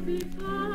But before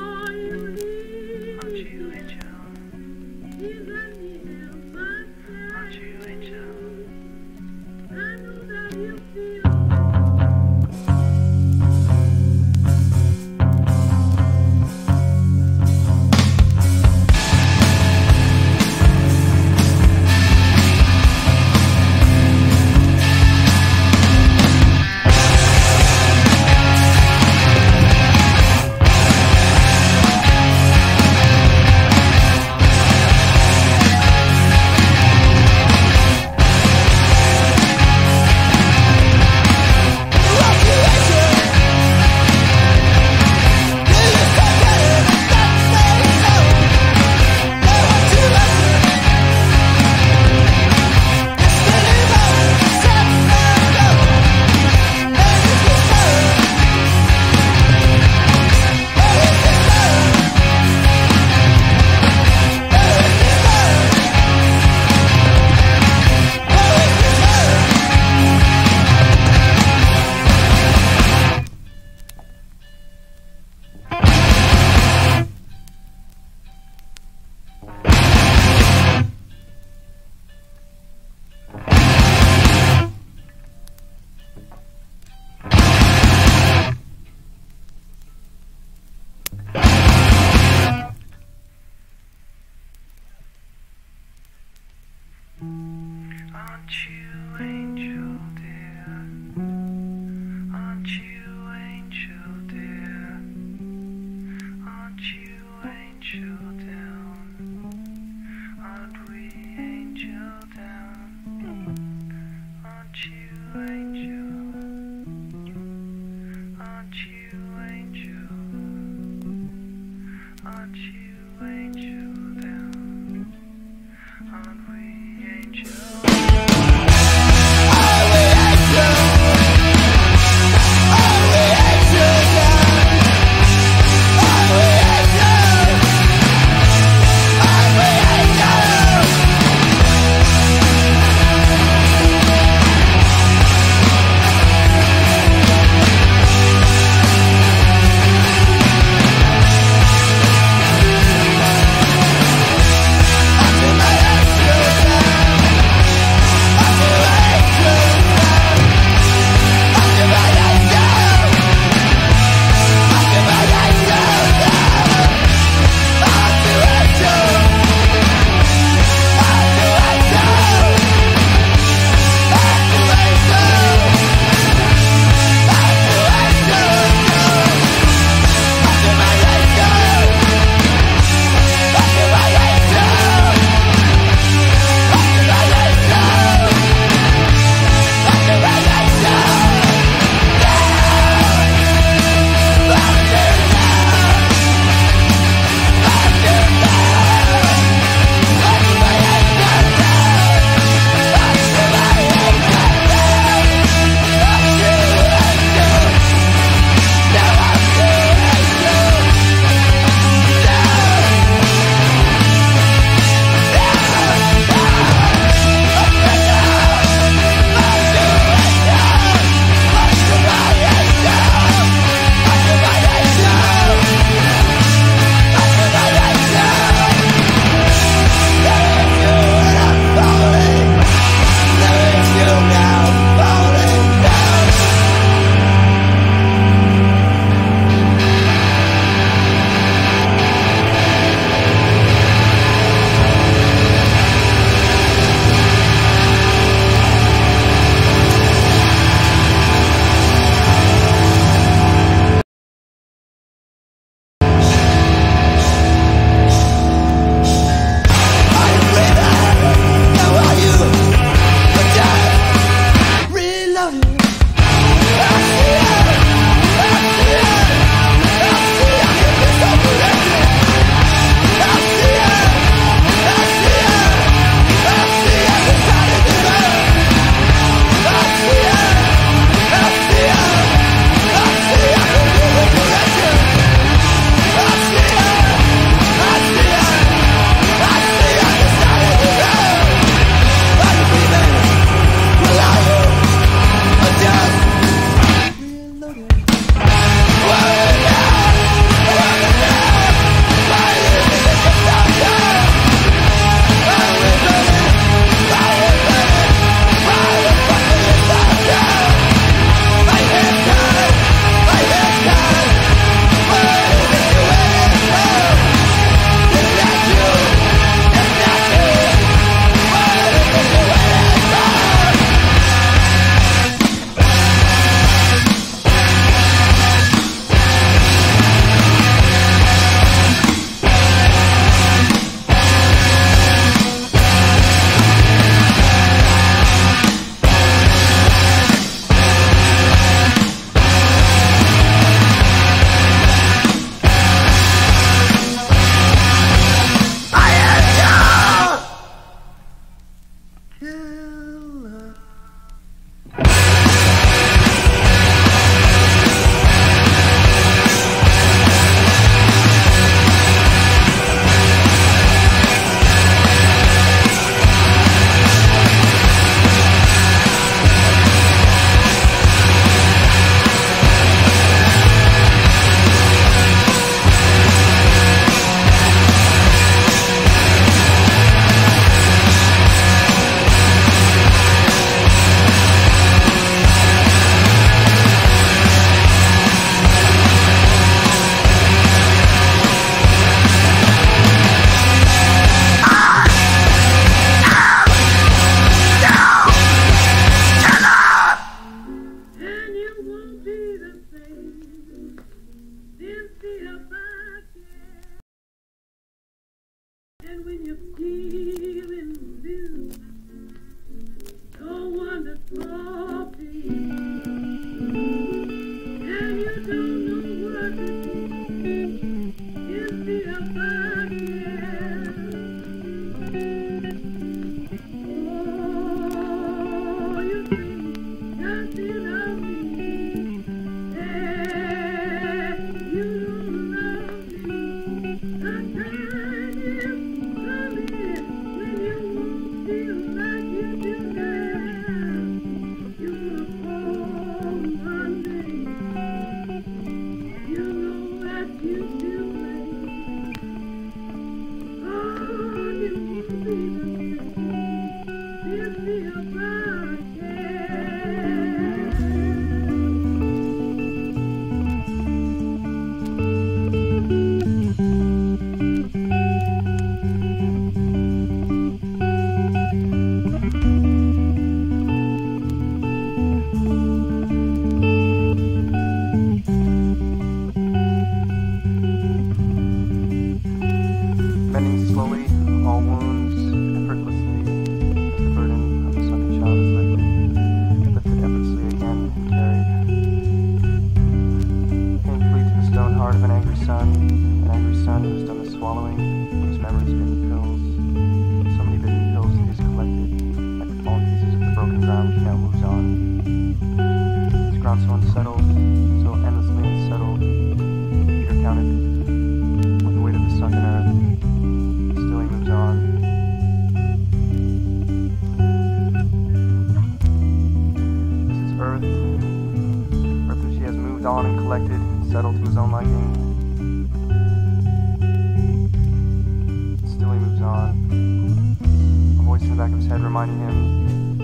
the back of his head, reminding him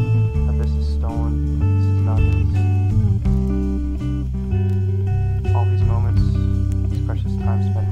that this is stolen, this is not his. All these moments, these precious time spent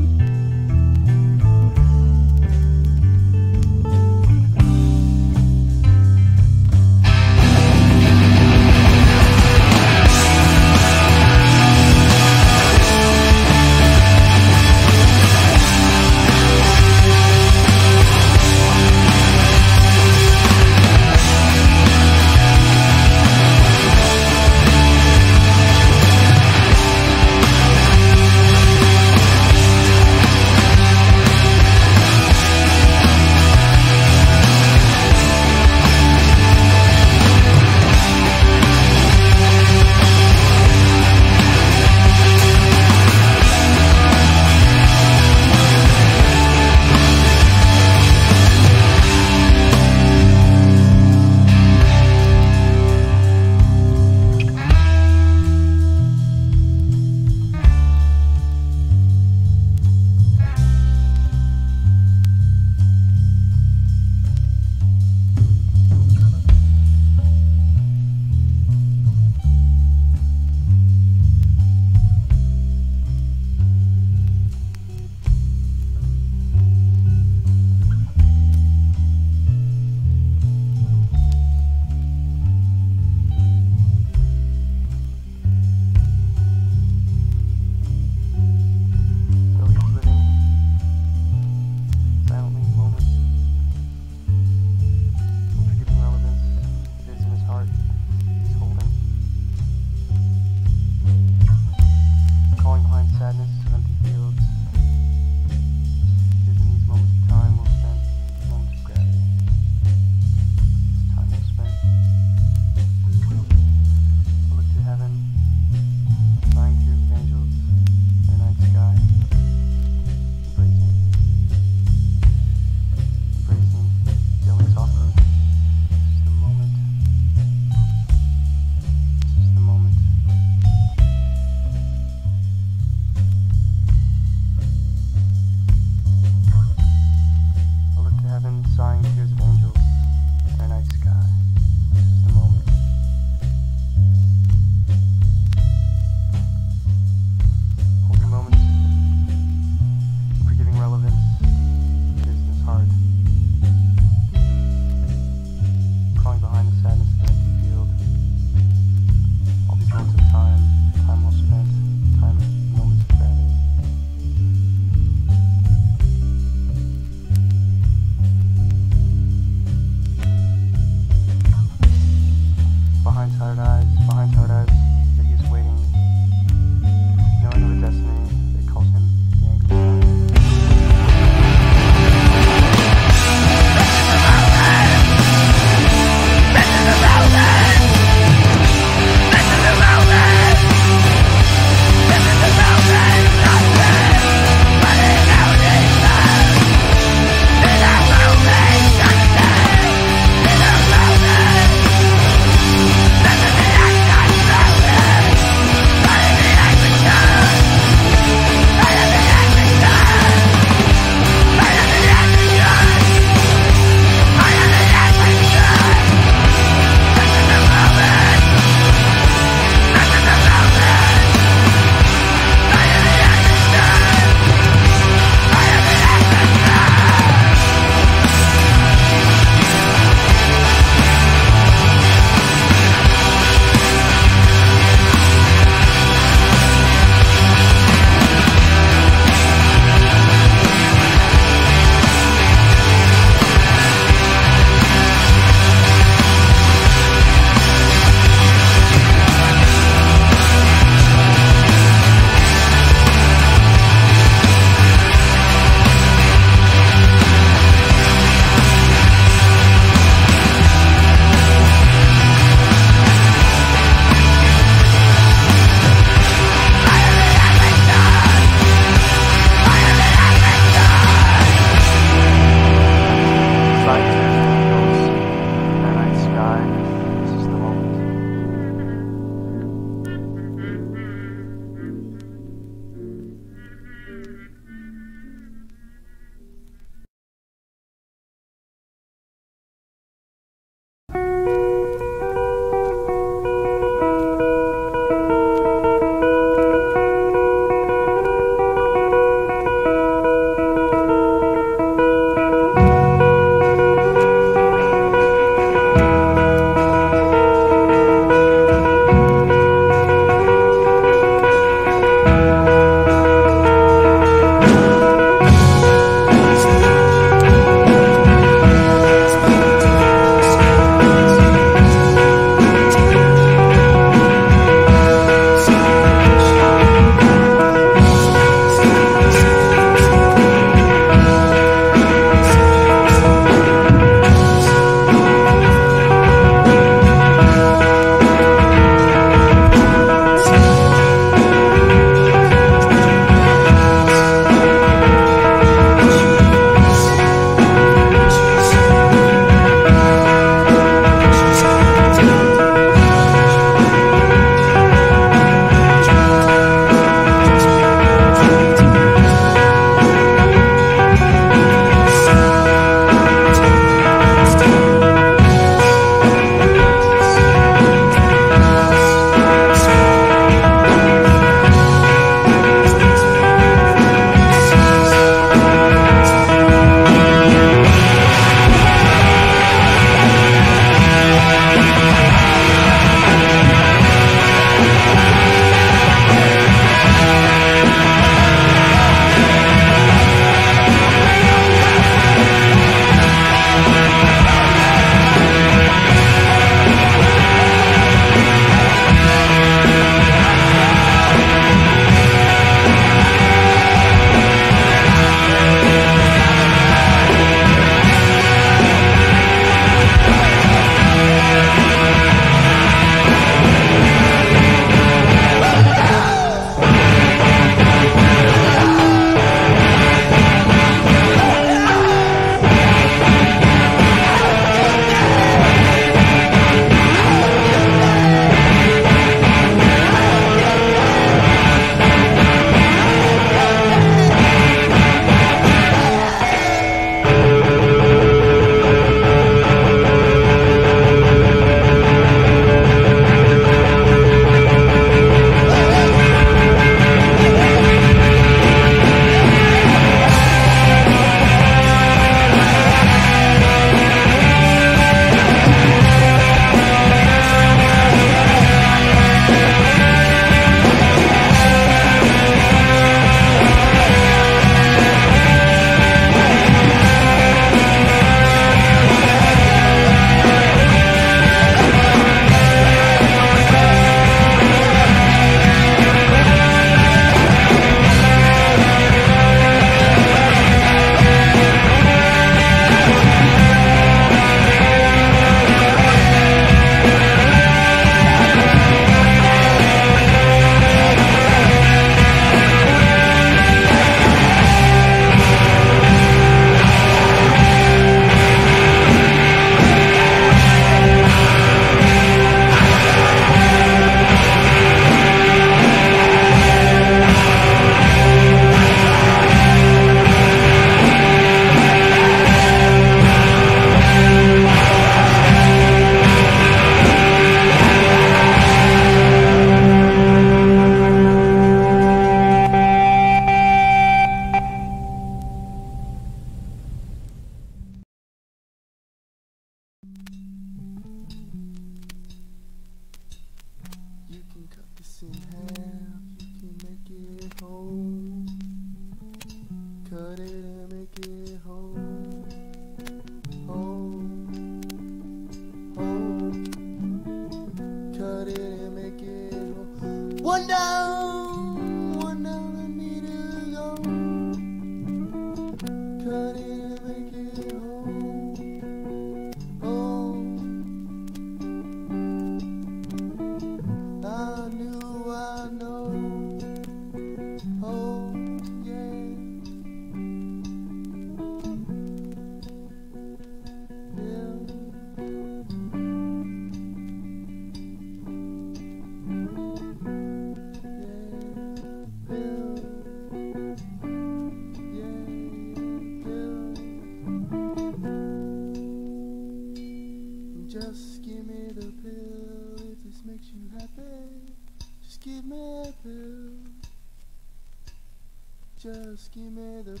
Give me the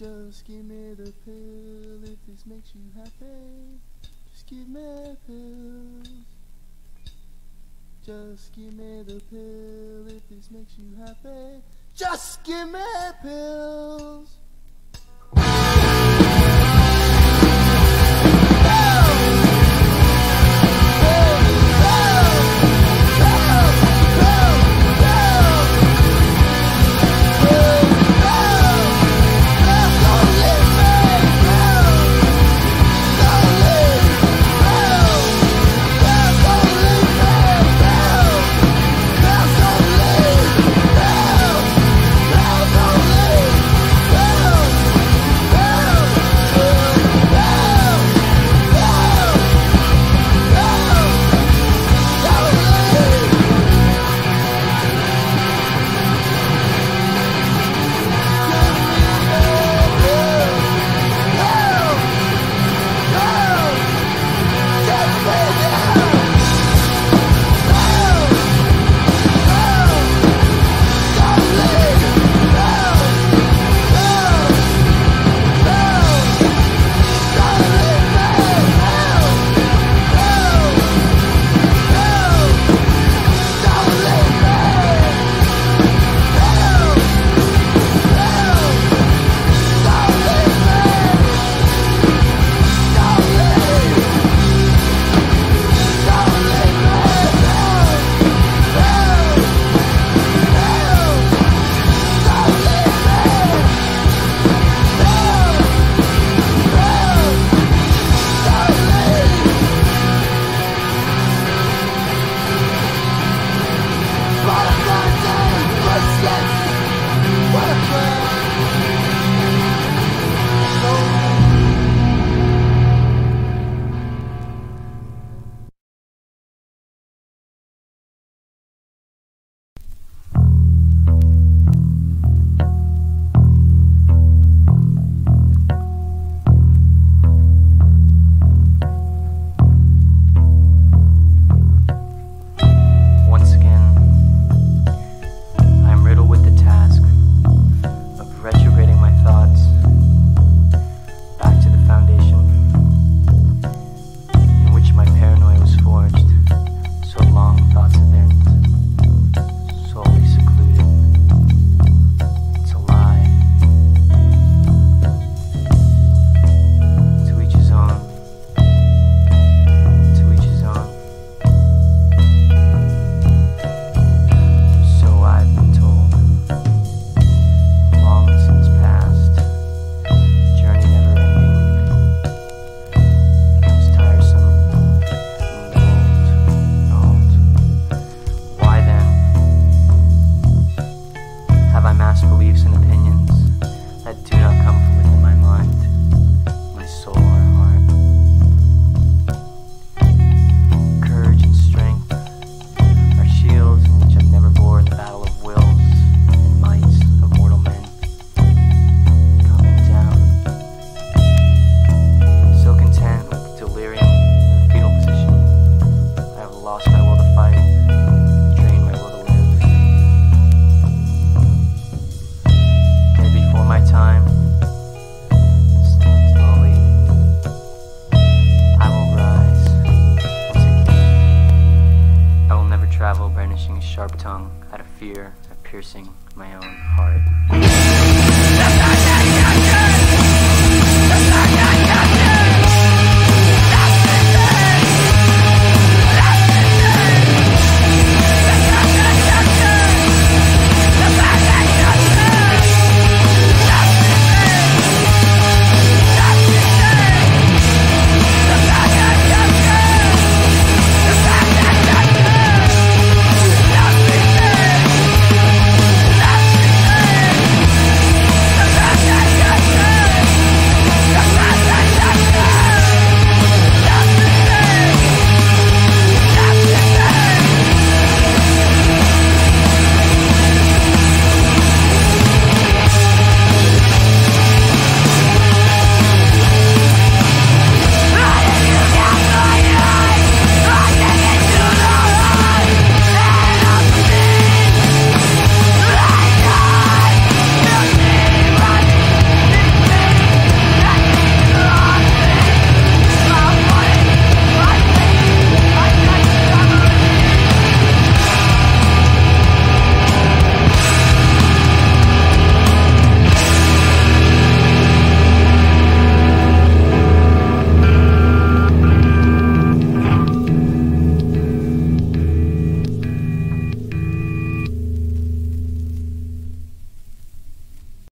Just give me the pill if this makes you happy. Just give me pills. Just give me the pill if this makes you happy. Just give me pills.